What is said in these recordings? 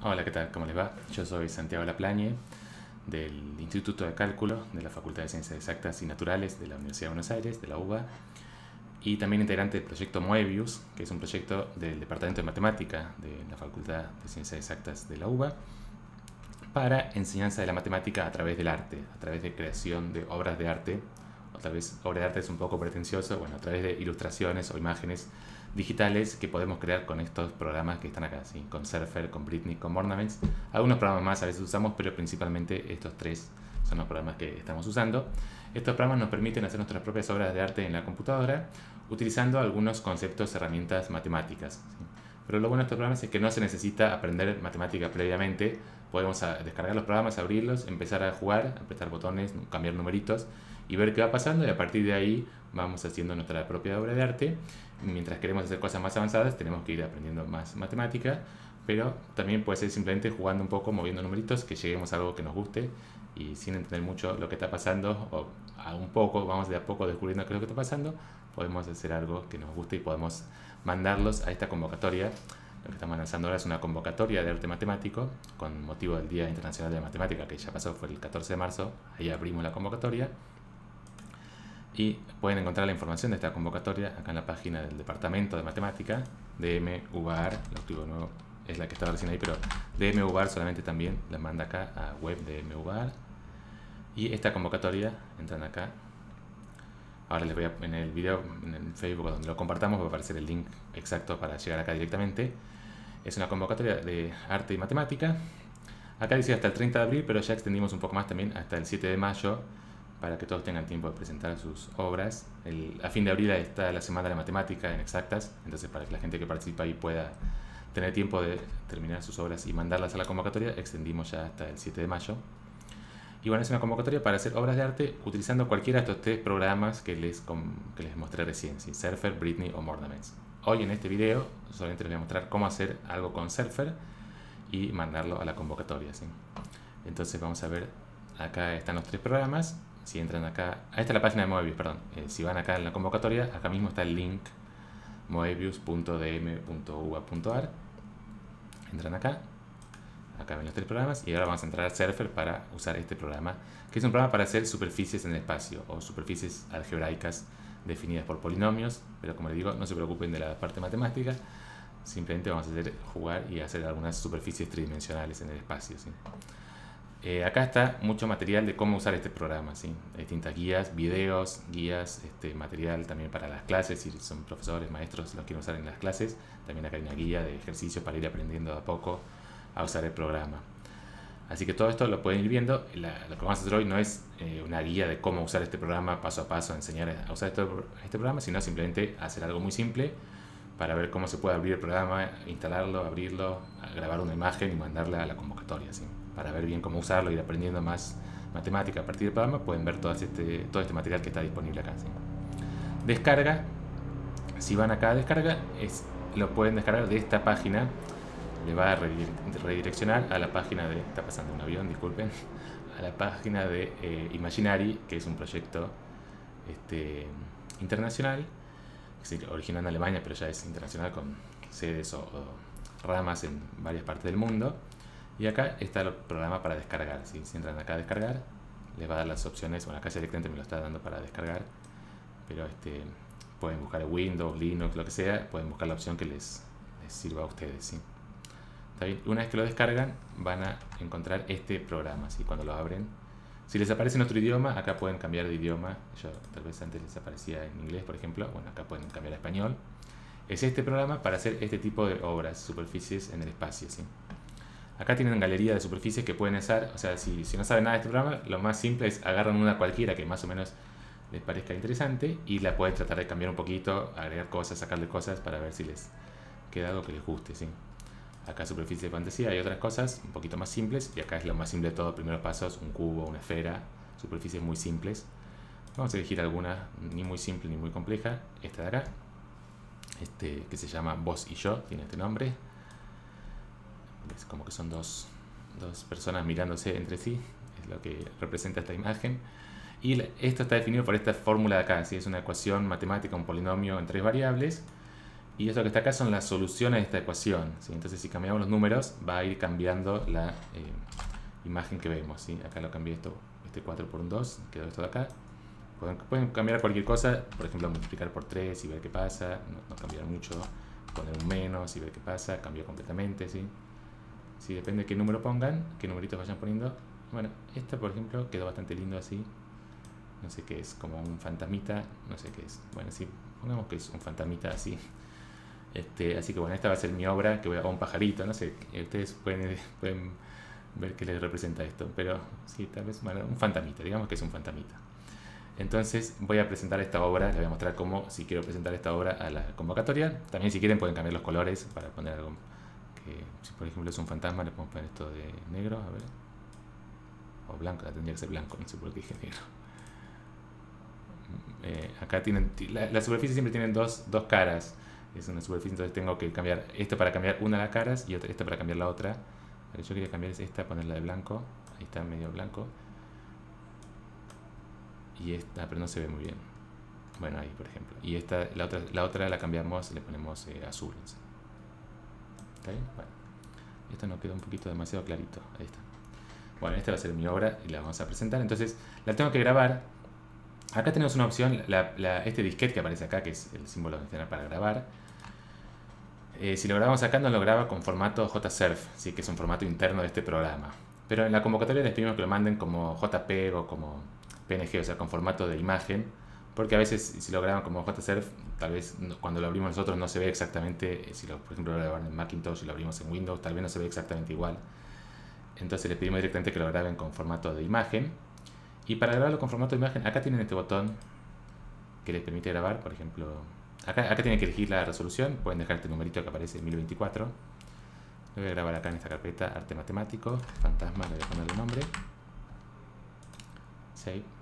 Hola, ¿qué tal? ¿Cómo les va? Yo soy Santiago Laplañe del Instituto de Cálculo de la Facultad de Ciencias Exactas y Naturales de la Universidad de Buenos Aires, de la UBA, y también integrante del proyecto Moebius, que es un proyecto del Departamento de Matemática de la Facultad de Ciencias Exactas de la UBA, para enseñanza de la matemática a través del arte, a través de creación de obras de arte, o tal vez obra de arte es un poco pretencioso, bueno, a través de ilustraciones o imágenes digitales que podemos crear con estos programas que están acá, ¿sí? con Surfer, con Britney, con Ornaments. Algunos programas más a veces usamos, pero principalmente estos tres son los programas que estamos usando. Estos programas nos permiten hacer nuestras propias obras de arte en la computadora utilizando algunos conceptos, herramientas matemáticas. Pero lo bueno de estos programas es que no se necesita aprender matemática previamente. Podemos descargar los programas, abrirlos, empezar a jugar, apretar botones, cambiar numeritos y ver qué va pasando y a partir de ahí vamos haciendo nuestra propia obra de arte. Mientras queremos hacer cosas más avanzadas tenemos que ir aprendiendo más matemática, pero también puede ser simplemente jugando un poco, moviendo numeritos, que lleguemos a algo que nos guste y sin entender mucho lo que está pasando o a un poco, vamos de a poco descubriendo qué es lo que está pasando, podemos hacer algo que nos guste y podemos mandarlos a esta convocatoria. Lo que estamos lanzando ahora es una convocatoria de arte matemático con motivo del Día Internacional de la Matemática, que ya pasó, fue el 14 de marzo. Ahí abrimos la convocatoria y pueden encontrar la información de esta convocatoria acá en la página del Departamento de Matemática, DMUBAR, lo escribo nuevo, es la que estaba recién ahí, pero DMUBAR solamente también la manda acá a web DMUBAR. Y esta convocatoria, entran acá. Ahora les voy a, en el video, en el Facebook donde lo compartamos, va a aparecer el link exacto para llegar acá directamente. Es una convocatoria de arte y matemática. Acá dice hasta el 30 de abril, pero ya extendimos un poco más también hasta el 7 de mayo para que todos tengan tiempo de presentar sus obras. El, a fin de abril está la Semana de la Matemática en Exactas, entonces para que la gente que participa ahí pueda tener tiempo de terminar sus obras y mandarlas a la convocatoria, extendimos ya hasta el 7 de mayo. Y bueno, es una convocatoria para hacer obras de arte utilizando cualquiera de estos tres programas que les, que les mostré recién, Surfer, Britney o Mornaments. Hoy en este video solamente les voy a mostrar cómo hacer algo con Surfer y mandarlo a la convocatoria. ¿sí? Entonces vamos a ver, acá están los tres programas si entran acá, esta es la página de Moebius, perdón, eh, si van acá en la convocatoria, acá mismo está el link moebius.dm.uva.ar, entran acá, acá ven los tres programas y ahora vamos a entrar a Surfer para usar este programa, que es un programa para hacer superficies en el espacio o superficies algebraicas definidas por polinomios, pero como les digo, no se preocupen de la parte matemática, simplemente vamos a hacer jugar y hacer algunas superficies tridimensionales en el espacio. ¿sí? Eh, acá está mucho material de cómo usar este programa, ¿sí? distintas guías, videos, guías, este, material también para las clases, si son profesores, maestros, los quieren usar en las clases. También acá hay una guía de ejercicios para ir aprendiendo a poco a usar el programa. Así que todo esto lo pueden ir viendo. lo que vamos a hacer hoy no es eh, una guía de cómo usar este programa paso a paso, enseñar a usar este, este programa, sino simplemente hacer algo muy simple para ver cómo se puede abrir el programa, instalarlo, abrirlo, grabar una imagen y mandarla a la convocatoria. Para ver bien cómo usarlo, ir aprendiendo más matemática a partir del programa, pueden ver todo este, todo este material que está disponible acá. Descarga, si van acá a descarga, es, lo pueden descargar de esta página, le va a redireccionar a la página de, está pasando un avión, disculpen, a la página de eh, Imaginary, que es un proyecto este, internacional, que se originó en Alemania, pero ya es internacional con sedes o ramas en varias partes del mundo y acá está el programa para descargar. Si entran acá a descargar, les va a dar las opciones. Bueno, acá directamente me lo está dando para descargar. Pero este, pueden buscar Windows, Linux, lo que sea. Pueden buscar la opción que les, sirva a ustedes. ¿sí? Una vez que lo descargan, van a encontrar este programa. ¿sí? Cuando lo abren. Si les aparece en otro idioma, acá pueden cambiar de idioma. Yo tal vez antes les aparecía en inglés, por ejemplo. Bueno, acá pueden cambiar a español. Es este programa para hacer este tipo de obras, superficies en el espacio. ¿sí? Acá tienen galería de superficies que pueden usar, o sea, si, no saben nada de este programa, lo más simple es agarran una cualquiera que más o menos les parezca interesante y la pueden tratar de cambiar un poquito, agregar cosas, sacarle cosas para ver si les queda algo que les guste, ¿sí? Acá superficie de fantasía hay otras cosas un poquito más simples y acá es lo más simple de todo, primeros pasos, un cubo, una esfera, superficies muy simples. Vamos a elegir alguna ni muy simple ni muy compleja, esta de acá, este, que se llama Vos y Yo, tiene este nombre, es como que son dos, dos personas mirándose entre sí, es lo que representa esta imagen. Y esto está definido por esta fórmula de acá, si es una ecuación matemática, un polinomio en tres variables, Y eso que está acá son las soluciones de esta ecuación. ¿sí? Entonces si cambiamos los números va a ir cambiando la eh, imagen que vemos. ¿sí? Acá lo cambié esto, este 4 por un 2, quedó esto de acá. Pueden, pueden, cambiar cualquier cosa, por ejemplo multiplicar por 3 y ver qué pasa, no, no cambiar mucho, poner un menos y ver qué pasa, cambió completamente. ¿sí? ¿Sí? Depende de qué número pongan, qué numeritos vayan poniendo. Bueno, este por ejemplo quedó bastante lindo así. No sé qué es, como un fantasmita, no sé qué es. Bueno, sí, pongamos que es un fantasmita así. Este, así que bueno, esta va a ser mi obra, que voy a un pajarito, no sé, ustedes pueden, pueden ver qué les representa esto, pero sí, tal vez bueno, un fantamita, digamos que es un fantamita. Entonces voy a presentar esta obra, les voy a mostrar cómo, si quiero presentar esta obra a la convocatoria. También si quieren pueden cambiar los colores para poner algo si por ejemplo es un fantasma, le podemos poner esto de negro, a ver. O blanco, tendría que ser blanco, no sé por qué dije negro. Eh, acá tienen, la, la superficie siempre tienen dos, dos caras es una superficie, entonces tengo que cambiar esto para cambiar una de las caras y otra, esta para cambiar la otra. Lo que yo quería cambiar es esta, ponerla de blanco. Ahí está medio blanco. Y esta, pero no se ve muy bien. Bueno, ahí por ejemplo. Y esta, la otra, la otra la cambiamos, le ponemos eh, azul. Bueno. Esto nos quedó un poquito demasiado clarito. Ahí está. Bueno, esta va a ser mi obra y la vamos a presentar. Entonces, la tengo que grabar. Acá tenemos una opción, la, la, este disquete que aparece acá, que es el símbolo para grabar eh, si lo grabamos acá nos lo graba con formato JSerf, ¿sí? que es un formato interno de este programa. Pero en la convocatoria les pedimos que lo manden como JPEG o como PNG, o sea, con formato de imagen, porque a veces si lo graban como JSerf, tal vez cuando lo abrimos nosotros no se ve exactamente, eh, si lo, por ejemplo lo graban en Macintosh y lo abrimos en Windows, tal vez no se ve exactamente igual. Entonces les pedimos directamente que lo graben con formato de imagen. Y para grabarlo con formato de imagen, acá tienen este botón que les permite grabar, por ejemplo, Acá, tienen que elegir la resolución, pueden dejar este numerito que aparece 1024. Lo voy a grabar acá en esta carpeta, arte matemático, fantasma, le voy a poner el nombre. Save.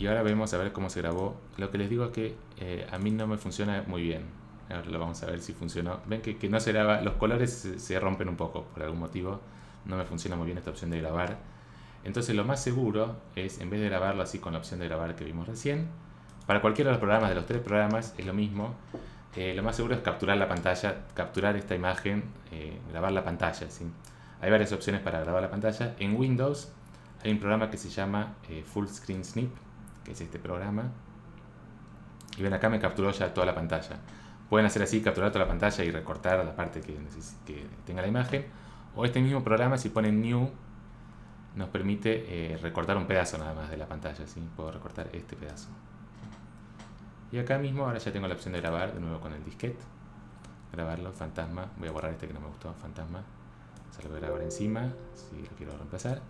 Y ahora vemos a ver cómo se grabó. Lo que les digo es que eh, a mí no me funciona muy bien. Ahora lo vamos a ver si funcionó. Ven que, que no se graba, los colores se, rompen un poco por algún motivo. No me funciona muy bien esta opción de grabar. Entonces lo más seguro es, en vez de grabarlo así con la opción de grabar que vimos recién, para cualquiera de los programas, de los tres programas, es lo mismo. Eh, lo más seguro es capturar la pantalla, capturar esta imagen, eh, grabar la pantalla. ¿sí? Hay varias opciones para grabar la pantalla. En Windows hay un programa que se llama Full Screen Snip, es este programa. Y ven acá me capturó ya toda la pantalla. Pueden hacer así, capturar toda la pantalla y recortar la parte que, que tenga la imagen. O este mismo programa, si ponen New, nos permite recortar un pedazo nada más de la pantalla. ¿sí? Puedo recortar este pedazo. Y acá mismo ahora ya tengo la opción de grabar de nuevo con el disquete. Grabarlo, fantasma. Voy a borrar este que no me gustó, fantasma. Se lo voy a grabar encima, si lo quiero reemplazar.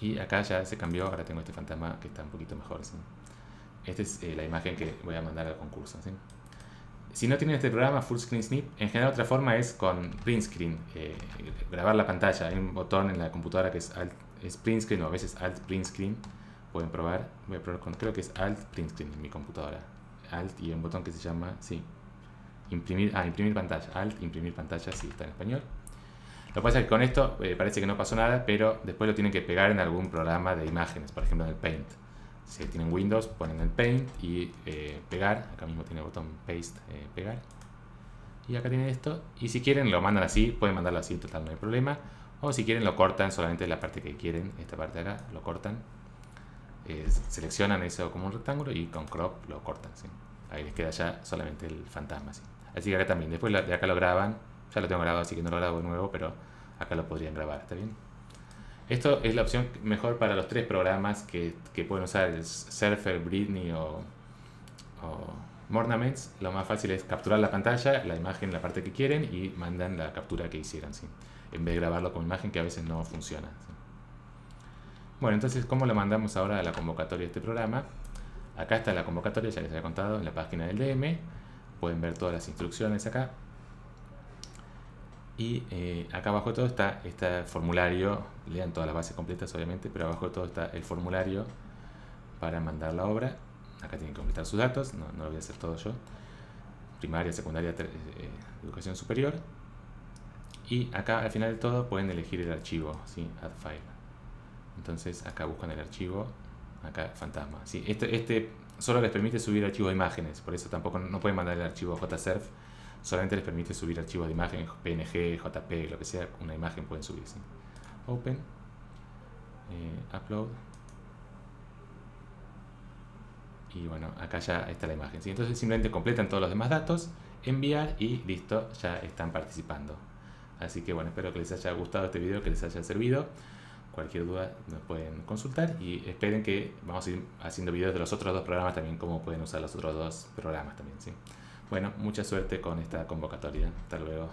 Y acá ya se cambió, ahora tengo este fantasma que está un poquito mejor. Esta es eh, la imagen que voy a mandar al concurso. Si no tienen este programa Full Screen Snip, en general otra forma es con print screen, eh, grabar la pantalla. Hay un botón en la computadora que es, alt, es print screen o a veces alt print screen pueden probar. Voy a probar con, creo que es Alt Print Screen en mi computadora. Alt y un botón que se llama, sí, imprimir, ah, imprimir pantalla. Alt, imprimir pantalla, sí, está en español. Lo que pasa es que con esto eh, parece que no pasó nada, pero después lo tienen que pegar en algún programa de imágenes, por ejemplo en el Paint. Si tienen Windows, ponen el Paint y eh, pegar. Acá mismo tiene el botón Paste, eh, pegar. Y acá tienen esto. Y si quieren lo mandan así, pueden mandarlo así, total, no hay problema. O si quieren lo cortan solamente la parte que quieren, esta parte de acá, lo cortan seleccionan eso como un rectángulo y con crop lo cortan. Ahí les queda ya solamente el fantasma. Así que acá también, después de acá lo graban, ya lo tengo grabado así que no lo grabo de nuevo, pero acá lo podrían grabar, ¿está bien? Esto es la opción mejor para los tres programas que, que pueden usar el Surfer, Britney o, o Mornaments. Lo más fácil es capturar la pantalla, la imagen, la parte que quieren y mandan la captura que hicieron, ¿sí? en vez de grabarlo como imagen que a veces no funciona. Bueno, entonces, ¿cómo lo mandamos ahora a la convocatoria de este programa? Acá está la convocatoria, ya les había contado, en la página del DM. Pueden ver todas las instrucciones acá. Y eh, acá abajo de todo está este formulario, lean todas las bases completas obviamente, pero abajo de todo está el formulario para mandar la obra. Acá tienen que completar sus datos, no, no lo voy a hacer todo yo. Primaria, secundaria, eh, educación superior. Y acá al final de todo pueden elegir el archivo, ¿sí? Add file. Entonces acá buscan el archivo, acá fantasma. Sí, este, este solo les permite subir archivos de imágenes, por eso tampoco no pueden mandar el archivo JSerf, solamente les permite subir archivos de imágenes, PNG, JPEG, lo que sea, una imagen pueden subir. Open, eh, upload, y bueno, acá ya está la imagen. Entonces simplemente completan todos los demás datos, enviar y listo, ya están participando. Así que bueno, espero que les haya gustado este video, que les haya servido. Cualquier duda nos pueden consultar y esperen que vamos a ir haciendo videos de los otros dos programas también, cómo pueden usar los otros dos programas también. ¿sí? Bueno, mucha suerte con esta convocatoria. Hasta luego.